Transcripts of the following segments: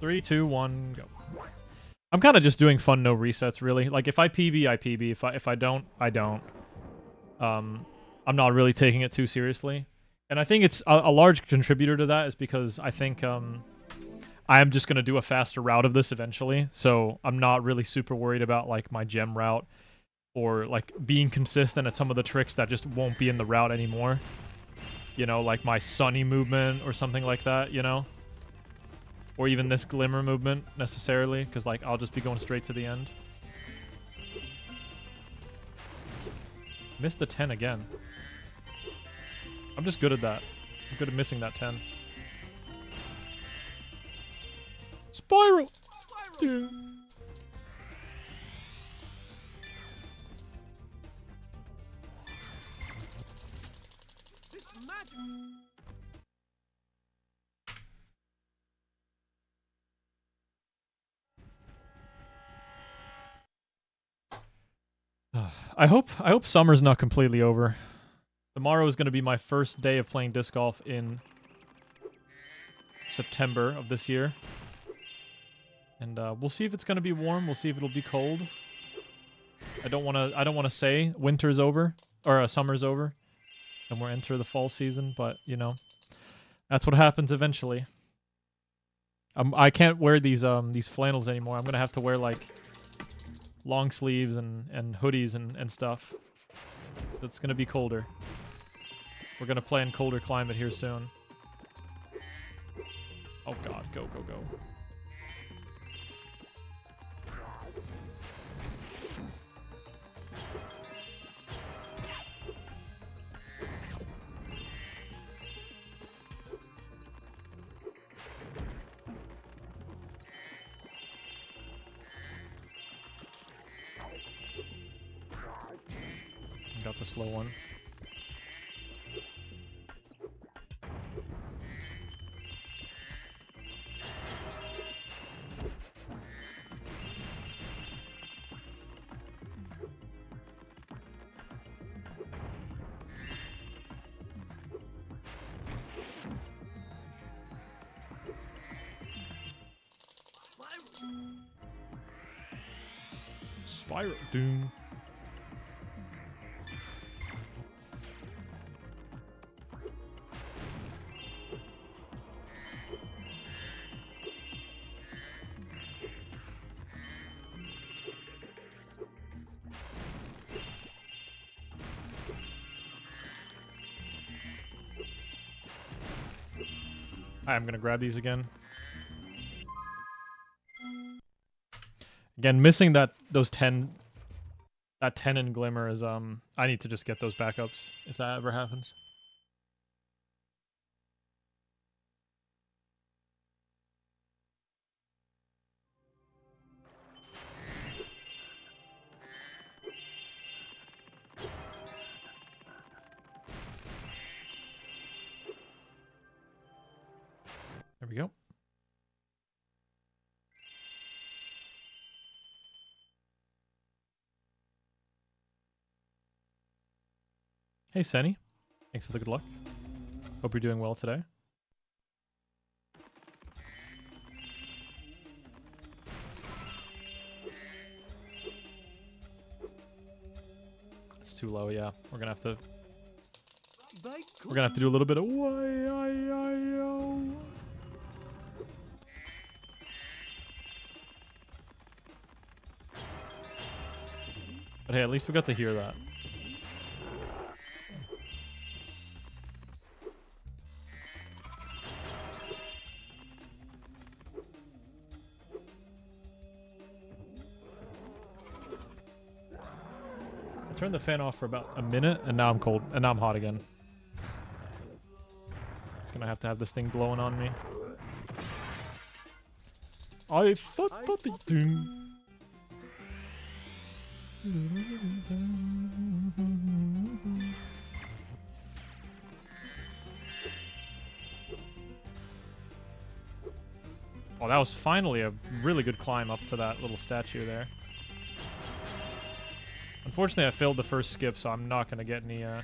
Three, two, one, go. I'm kind of just doing fun no resets really. Like if I PB, I PB. If I if I don't, I don't. Um, I'm not really taking it too seriously, and I think it's a, a large contributor to that is because I think um, I am just gonna do a faster route of this eventually. So I'm not really super worried about like my gem route or like being consistent at some of the tricks that just won't be in the route anymore. You know, like my sunny movement or something like that. You know or even this glimmer movement necessarily, because like I'll just be going straight to the end. Missed the 10 again. I'm just good at that. I'm good at missing that 10. Spiral! Dude. I hope I hope summer's not completely over. Tomorrow is going to be my first day of playing disc golf in September of this year. And uh, we'll see if it's going to be warm. We'll see if it'll be cold. I don't want to I don't want to say winter's over or uh, summer's over and we're enter the fall season, but you know, that's what happens eventually. Um, I can't wear these um these flannels anymore. I'm going to have to wear like long sleeves and, and hoodies and, and stuff. It's going to be colder. We're going to play in colder climate here soon. Oh god, go, go, go. Got the slow one. Spiral Doom. I'm gonna grab these again. Again, missing that those ten that ten in glimmer is um I need to just get those backups if that ever happens. Hey, Senny. Thanks for the good luck. Hope you're doing well today. It's too low, yeah. We're gonna have to we're gonna have to do a little bit of. But hey, at least we got to hear that. Turned the fan off for about a minute, and now I'm cold, and now I'm hot again. It's gonna have to have this thing blowing on me. I thought that the doom. Oh, that was finally a really good climb up to that little statue there. Unfortunately, I failed the first skip, so I'm not going to get any... Uh...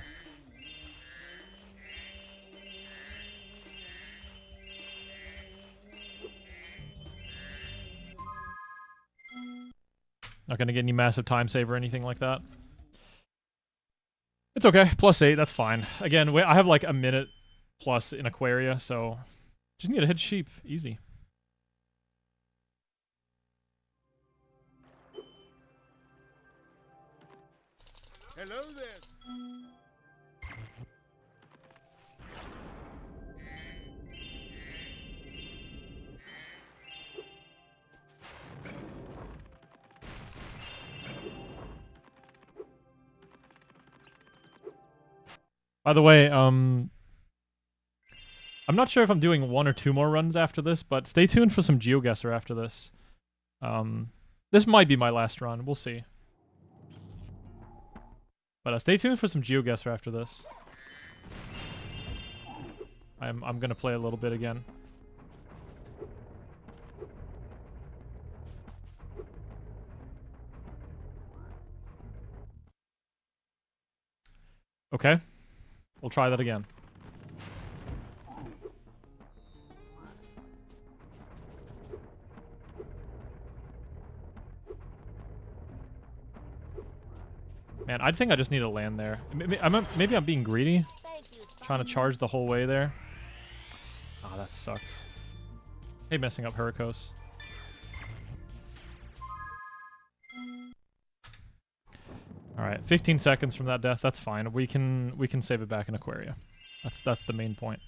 Not going to get any massive time save or anything like that. It's okay. Plus eight, that's fine. Again, I have like a minute plus in Aquaria, so just need to hit sheep. Easy. By the way, um, I'm not sure if I'm doing one or two more runs after this, but stay tuned for some GeoGuessr after this. Um, this might be my last run. We'll see. But uh, stay tuned for some GeoGuessr after this. I'm I'm gonna play a little bit again. Okay. We'll try that again. Man, I think I just need to land there. Maybe I'm, maybe I'm being greedy. Trying to charge the whole way there. Ah, oh, that sucks. Hey, messing up Hurricos. All right, 15 seconds from that death. That's fine. We can we can save it back in Aquaria. That's that's the main point.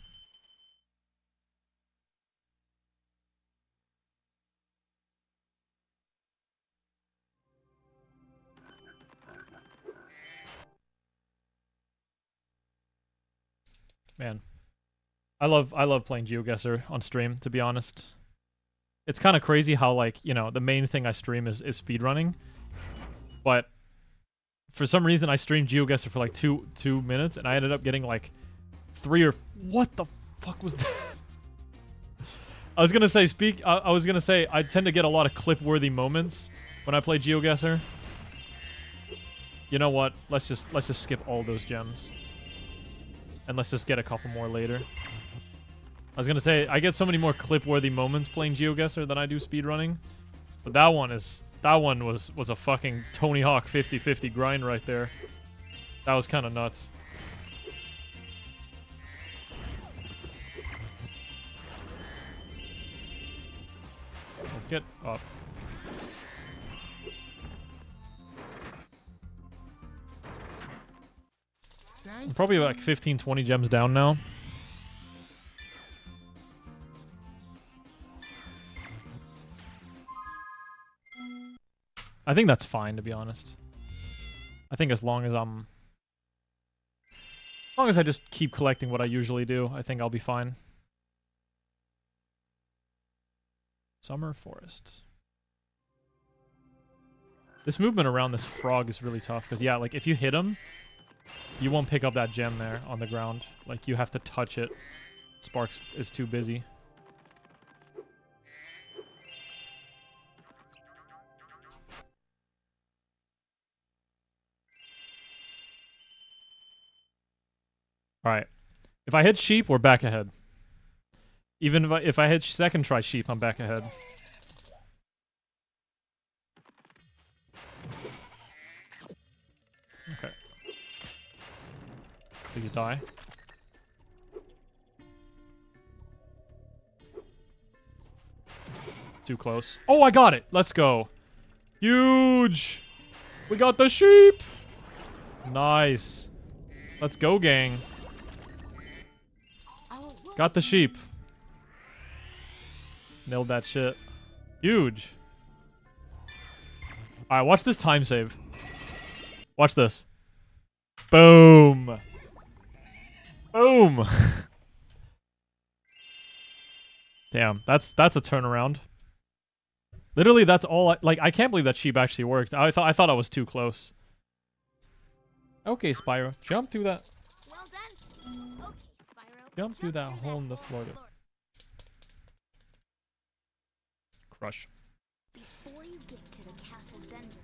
Man, I love I love playing GeoGuessr on stream. To be honest, it's kind of crazy how like you know the main thing I stream is is speedrunning, but for some reason I streamed GeoGuessr for like two two minutes and I ended up getting like three or what the fuck was that? I was gonna say speak. I, I was gonna say I tend to get a lot of clip-worthy moments when I play GeoGuessr. You know what? Let's just let's just skip all those gems. And let's just get a couple more later. I was gonna say, I get so many more clip-worthy moments playing GeoGuessr than I do speedrunning. But that one is... That one was, was a fucking Tony Hawk 50-50 grind right there. That was kind of nuts. Oh, get up. I'm probably like 15, 20 gems down now. I think that's fine, to be honest. I think as long as I'm... As long as I just keep collecting what I usually do, I think I'll be fine. Summer Forest. This movement around this frog is really tough, because yeah, like if you hit him, you won't pick up that gem there on the ground. Like, you have to touch it. Sparks is too busy. Alright. If I hit sheep, we're back ahead. Even if I, if I hit second try sheep, I'm back ahead. Okay. Please die. Too close. Oh, I got it! Let's go. Huge! We got the sheep! Nice. Let's go, gang. Got the sheep. Nailed that shit. Huge. Alright, watch this time save. Watch this. Boom. Boom. Damn, that's that's a turnaround. Literally, that's all. I, like, I can't believe that sheep actually worked. I thought I thought I was too close. Okay, Spyro, jump through that. Jump through that hole in the floor. Crush. Before you get to the castle dungeon.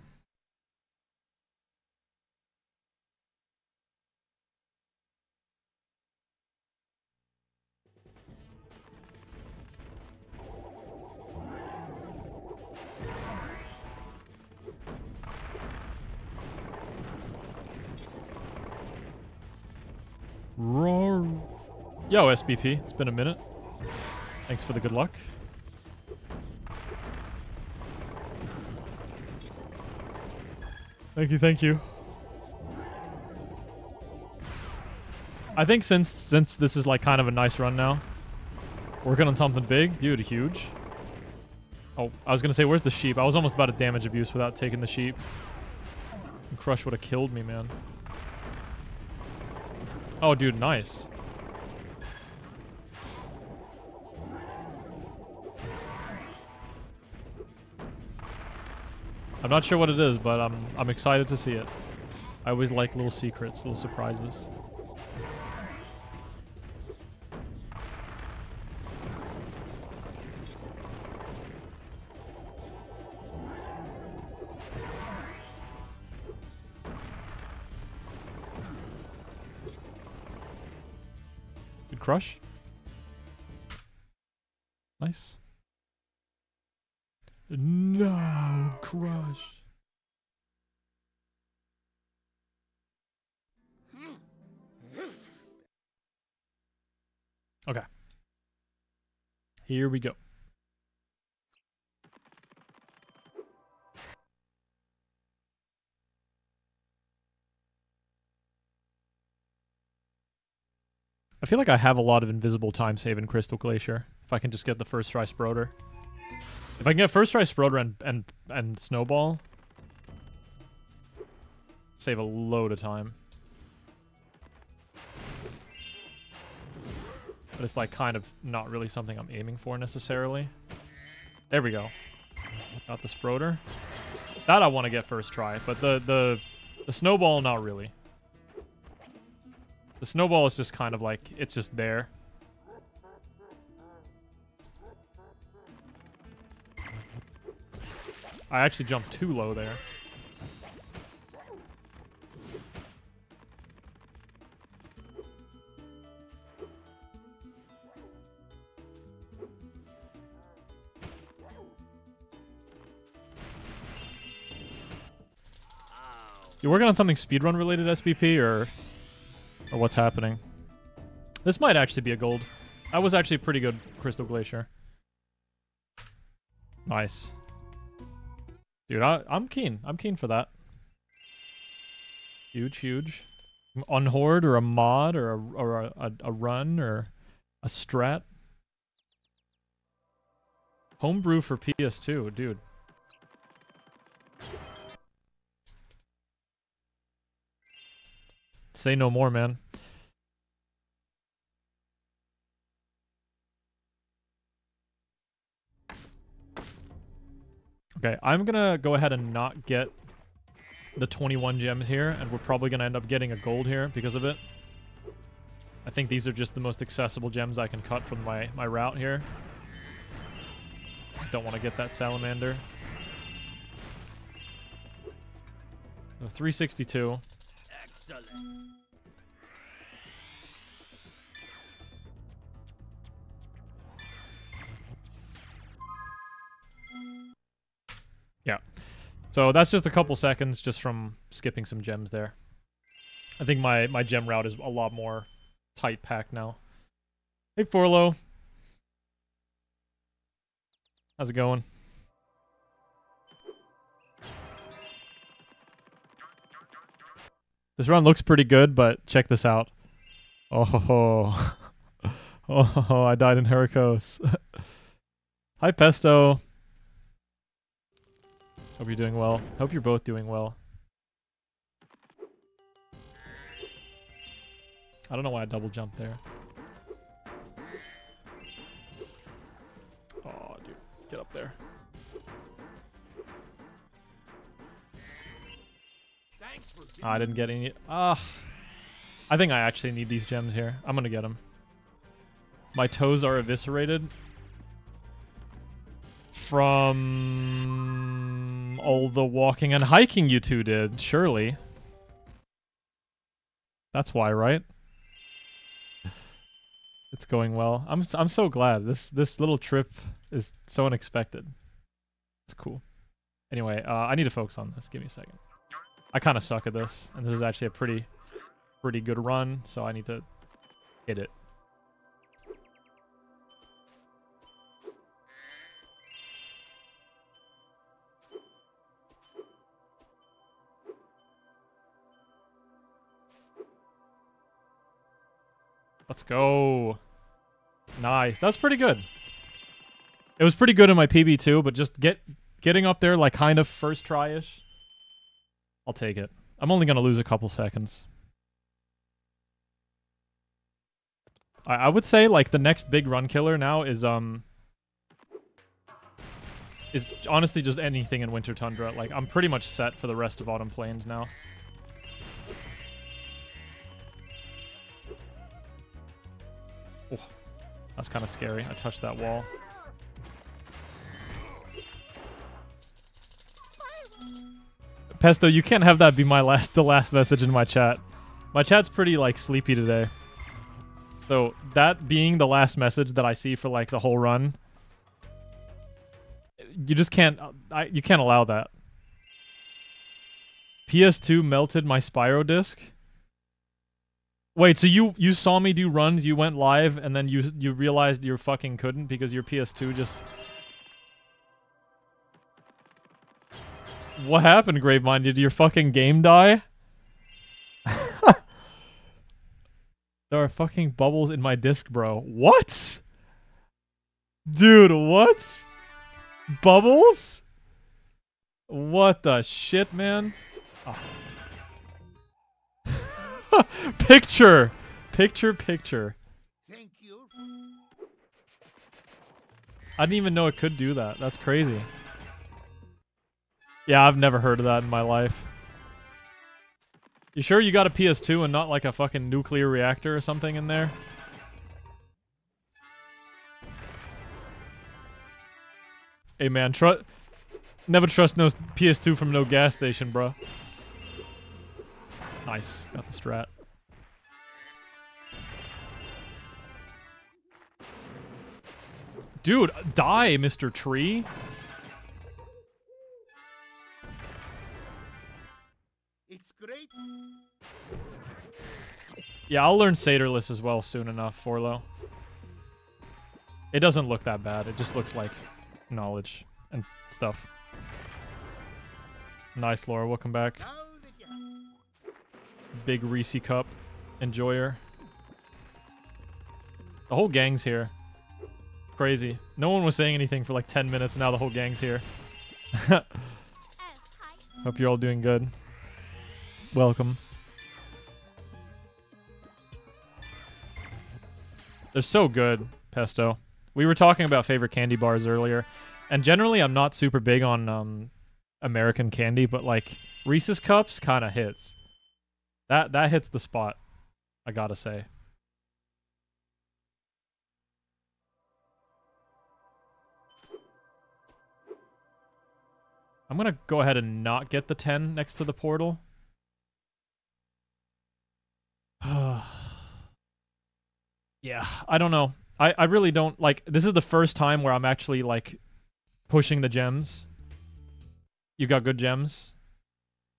Roar. Yo, SBP. It's been a minute. Thanks for the good luck. Thank you, thank you. I think since since this is like kind of a nice run now, working on something big, dude, huge. Oh, I was gonna say, where's the sheep? I was almost about to damage abuse without taking the sheep. And Crush would have killed me, man. Oh, dude, nice. I'm not sure what it is, but I'm I'm excited to see it. I always like little secrets, little surprises. Good crush. Nice. No, crush. Okay. Here we go. I feel like I have a lot of invisible time save in Crystal Glacier. If I can just get the first try Sproder. If I can get first try Sproder and, and, and Snowball, save a load of time. But it's like kind of not really something I'm aiming for necessarily. There we go. Got the Sproder. That I want to get first try, but the, the, the Snowball, not really. The Snowball is just kind of like, it's just there. I actually jumped too low there. You working on something speedrun related SBP or or what's happening? This might actually be a gold. That was actually pretty good Crystal Glacier. Nice. Dude, I, I'm keen. I'm keen for that. Huge, huge. On Horde or a mod or a, or a, a, a run or a strat. Homebrew for PS2, dude. Say no more, man. Okay, I'm gonna go ahead and not get the 21 gems here, and we're probably gonna end up getting a gold here because of it. I think these are just the most accessible gems I can cut from my, my route here. Don't want to get that salamander. So 362. Excellent. So that's just a couple seconds just from skipping some gems there. I think my, my gem route is a lot more tight packed now. Hey, Forlo. How's it going? This run looks pretty good, but check this out. Oh, ho, ho. oh, ho, I died in Hurricos. Hi, Pesto. Hope you're doing well. Hope you're both doing well. I don't know why I double jumped there. Oh, dude. Get up there. Oh, I didn't get any. Ah. I think I actually need these gems here. I'm gonna get them. My toes are eviscerated. From all the walking and hiking you two did, surely. That's why, right? It's going well. I'm I'm so glad. This this little trip is so unexpected. It's cool. Anyway, uh, I need to focus on this. Give me a second. I kind of suck at this, and this is actually a pretty pretty good run, so I need to hit it. Let's go. Nice. That's pretty good. It was pretty good in my PB too, but just get getting up there like kind of first try-ish. I'll take it. I'm only gonna lose a couple seconds. I, I would say like the next big run killer now is um is honestly just anything in Winter Tundra. Like I'm pretty much set for the rest of Autumn Plains now. Oh, that's kind of scary. I touched that wall. Pesto, you can't have that be my last the last message in my chat. My chat's pretty like sleepy today. So that being the last message that I see for like the whole run, you just can't I, you can't allow that. PS2 melted my Spyro disc. Wait, so you you saw me do runs, you went live, and then you you realized you fucking couldn't because your PS2 just. What happened, Gravemind? Did your fucking game die? there are fucking bubbles in my disc, bro. What? Dude, what? Bubbles? What the shit, man? Oh. picture, picture, picture. Thank you. I didn't even know it could do that. That's crazy. Yeah, I've never heard of that in my life. You sure you got a PS2 and not like a fucking nuclear reactor or something in there? Hey man, tru- never trust no PS2 from no gas station, bro. Nice, got the strat. Dude, die, Mr. Tree. It's great. Yeah, I'll learn Satyrless as well soon enough, Forlo. It doesn't look that bad. It just looks like knowledge and stuff. Nice, Laura. Welcome back. Big Reese Cup enjoyer. The whole gang's here. Crazy. No one was saying anything for like 10 minutes. Now the whole gang's here. Hope you're all doing good. Welcome. They're so good, Pesto. We were talking about favorite candy bars earlier, and generally I'm not super big on um, American candy, but like Reese's Cups kind of hits. That that hits the spot. I gotta say. I'm gonna go ahead and not get the 10 next to the portal. yeah, I don't know. I, I really don't like this is the first time where I'm actually like pushing the gems. You got good gems?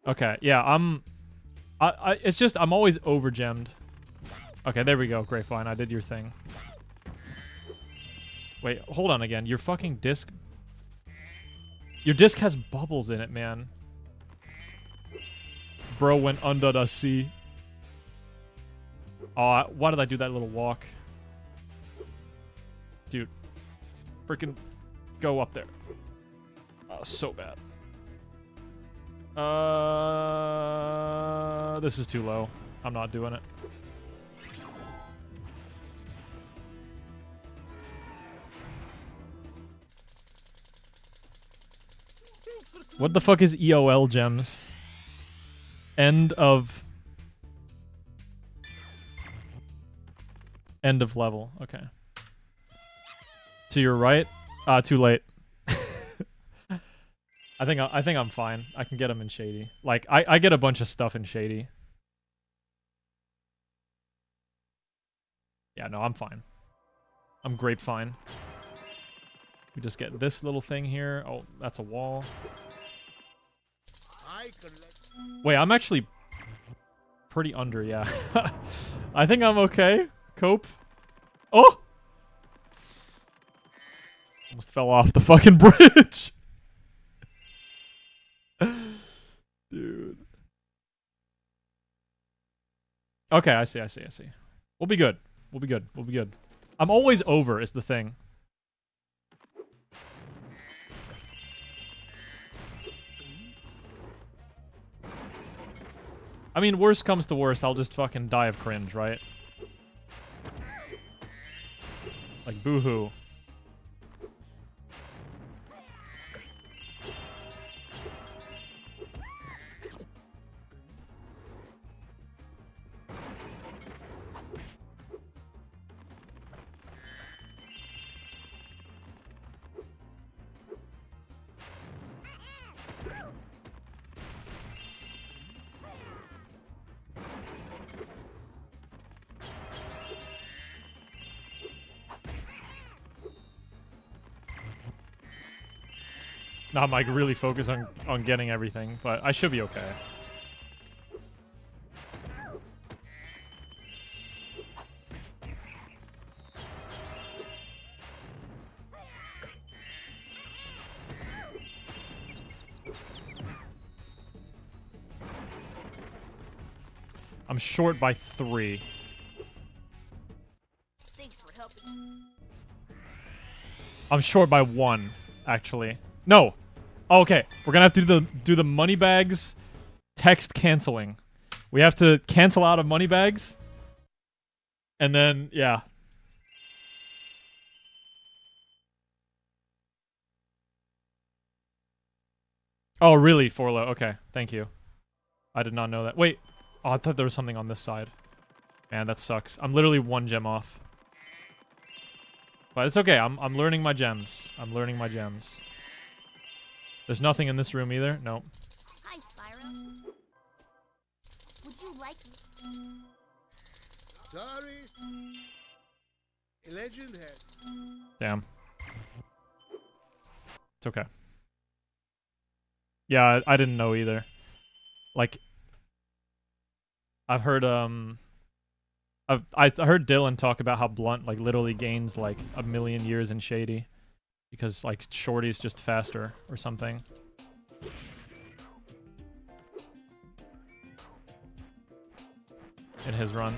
Okay, yeah, I'm I, I it's just I'm always over gemmed. Okay, there we go. Great. I did your thing. Wait, hold on again. Your fucking disc Your disc has bubbles in it, man. Bro went under the sea. Oh, why did I do that little walk? Dude. Freaking go up there. Oh, so bad. Uh, this is too low. I'm not doing it. What the fuck is EOL gems? End of End of level. Okay. To your right. Ah, too late. I think I, I think I'm fine. I can get them in shady. Like I I get a bunch of stuff in shady. Yeah, no, I'm fine. I'm grape fine. We just get this little thing here. Oh, that's a wall. Wait, I'm actually pretty under, yeah. I think I'm okay. Cope. Oh! Almost fell off the fucking bridge. Dude. Okay, I see, I see, I see. We'll be good. We'll be good. We'll be good. I'm always over is the thing. I mean, worst comes to worst, I'll just fucking die of cringe, right? Like, boohoo. I'm like really focused on on getting everything, but I should be okay. I'm short by three. Thanks for helping. I'm short by one, actually. No. Okay. We're gonna have to do the do the Moneybags text canceling. We have to cancel out of Moneybags. And then yeah. Oh really, Forlo? Okay, thank you. I did not know that. Wait. Oh, I thought there was something on this side. Man, that sucks. I'm literally one gem off. But it's okay. I'm I'm learning my gems. I'm learning my gems. There's nothing in this room either. Nope. Hi, Spyro. Would you like Sorry. A legend has. Damn. It's okay. Yeah, I, I didn't know either. Like, I've heard um, I've I I heard Dylan talk about how Blunt like literally gains like a million years in Shady, because like Shorty's just faster or something. In his run.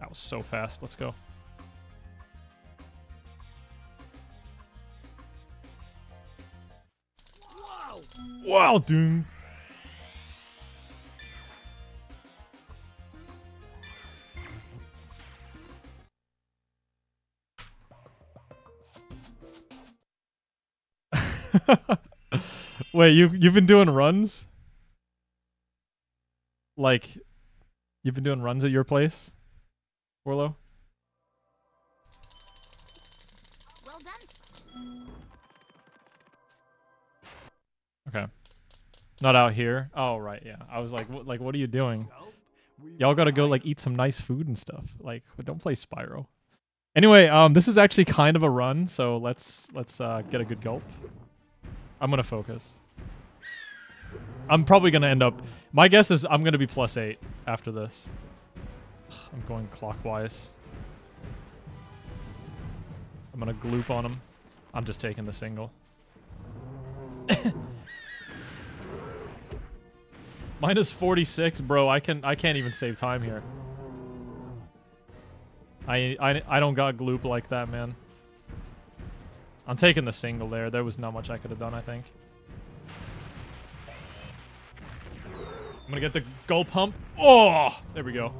That was so fast. Let's go. Wow! Wow, dude. Wait, you you've been doing runs? Like you've been doing runs at your place? Orlo? Well done. Okay. Not out here. Oh right, yeah. I was like, what, like, what are you doing? Y'all gotta go like eat some nice food and stuff. Like, don't play Spyro. Anyway, um, this is actually kind of a run, so let's let's uh, get a good gulp. I'm gonna focus. I'm probably gonna end up. My guess is I'm gonna be plus eight after this. I'm going clockwise. I'm gonna gloop on him. I'm just taking the single. Minus 46, bro. I can I can't even save time here. I I I don't got gloop like that, man. I'm taking the single there. There was not much I could have done, I think. I'm gonna get the gulp pump. Oh, there we go.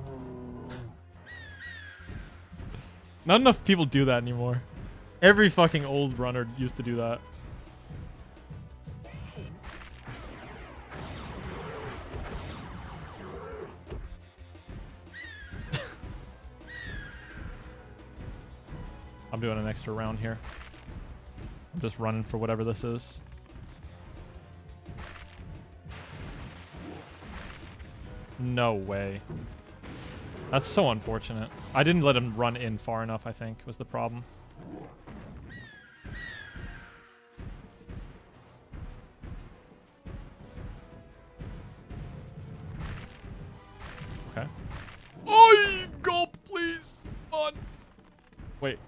Not enough people do that anymore. Every fucking old runner used to do that. I'm doing an extra round here. I'm just running for whatever this is. No way. That's so unfortunate. I didn't let him run in far enough, I think, was the problem. Okay. Oh, gulp, please. On. Wait.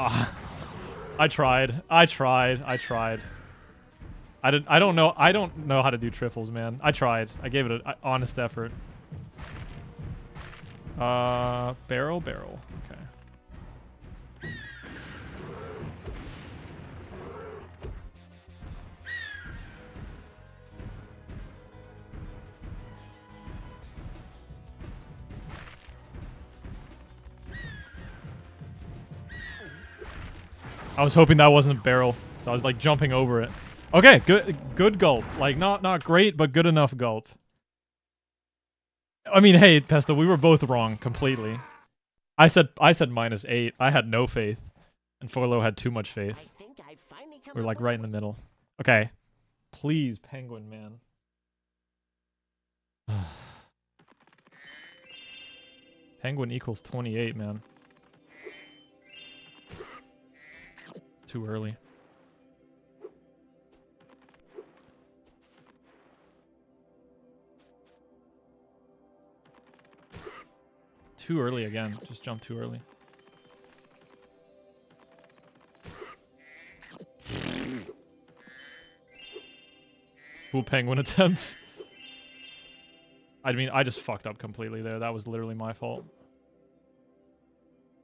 I tried. I tried. I tried. I didn't. I don't know. I don't know how to do triples, man. I tried. I gave it an honest effort. Uh, barrel, barrel. I was hoping that wasn't a barrel, so I was like jumping over it. Okay, good good gulp. Like not not great, but good enough gulp. I mean, hey, Pesto, we were both wrong completely. I said I said minus eight. I had no faith, and Forlo had too much faith. I I We're like right in the middle. Okay, please, Penguin man. Penguin equals twenty-eight, man. Too early. Too early again. Just jump too early. Cool penguin attempts. I mean, I just fucked up completely there. That was literally my fault.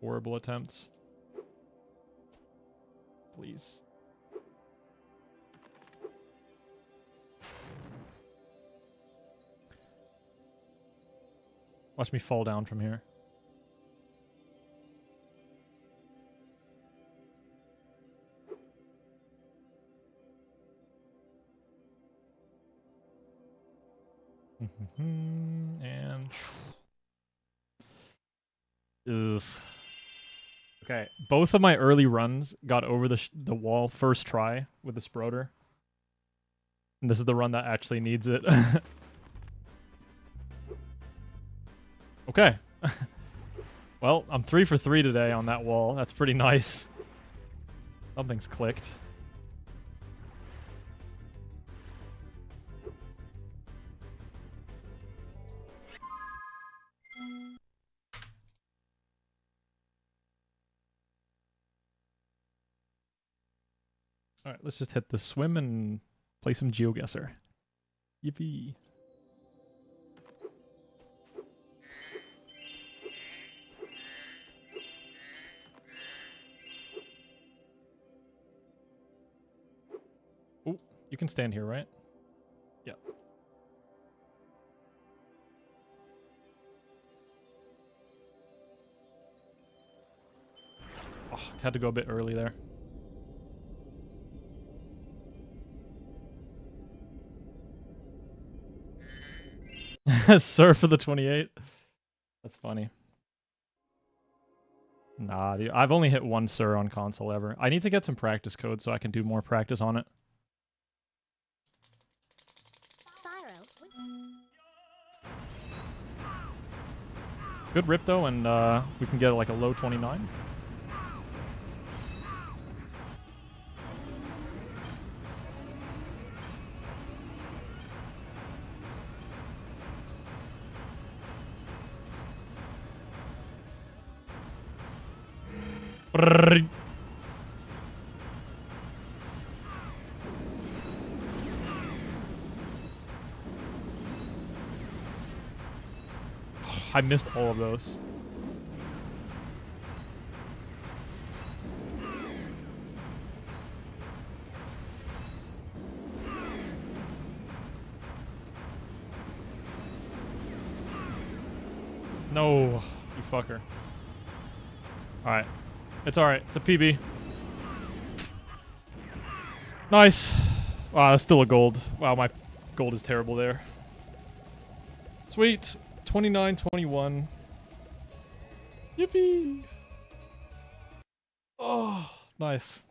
Horrible attempts. Please. Watch me fall down from here. and Oof. Okay, both of my early runs got over the sh- the wall first try with the Sproder. And this is the run that actually needs it. okay. well, I'm three for three today on that wall. That's pretty nice. Something's clicked. Let's just hit the swim and play some GeoGuessr. Yippee. Oh, you can stand here, right? Yeah. Oh, had to go a bit early there. Sir for the 28. That's funny. Nah, dude. I've only hit one Sir on console ever. I need to get some practice code so I can do more practice on it. Good rip though, and uh, we can get like a low 29. I missed all of those. No, you fucker. Alright. It's alright. It's a PB. Nice. Wow, that's still a gold. Wow, my gold is terrible there. Sweet. 29 21. Yippee. Oh, nice.